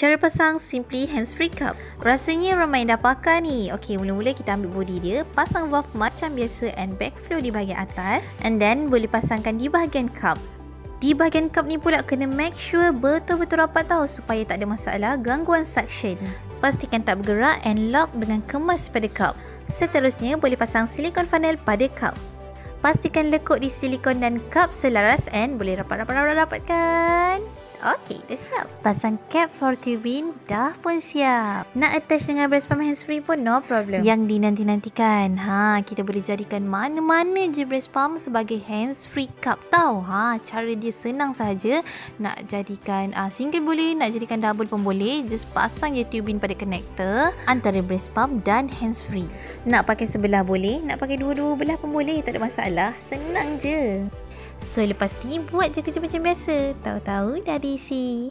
Cara pasang simply hands-free cup. Rasanya ramai dah pakai ni. Okey, mula-mula kita ambil body dia, pasang valve macam biasa and backflow di bahagian atas and then boleh pasangkan di bahagian cup. Di bahagian cup ni pula kena make sure betul-betul rapat tau supaya tak ada masalah gangguan suction. Pastikan tak bergerak and lock dengan kemas pada cup. Seterusnya boleh pasang silikon funnel pada cup. Pastikan lekuk di silikon dan cup selaras and boleh rapat-rapat-rapat kan? Okey, dah siap. Pasang cap for tubing dah pun siap. Nak attach dengan breast pump handsfree pun no problem. Yang dinanti-nantikan. Ha, kita boleh jadikan mana-mana je breast pump sebagai handsfree cup tau. Ha, cara dia senang saja. Nak jadikan uh, single boleh, nak jadikan double pun boleh. Just pasang je tubing pada connector antara breast pump dan handsfree. Nak pakai sebelah boleh, nak pakai dua-dua belah pun boleh. Tak ada masalah. Senang je. So lepas ni buat je kerja macam biasa. Tahu-tahu dah diisi.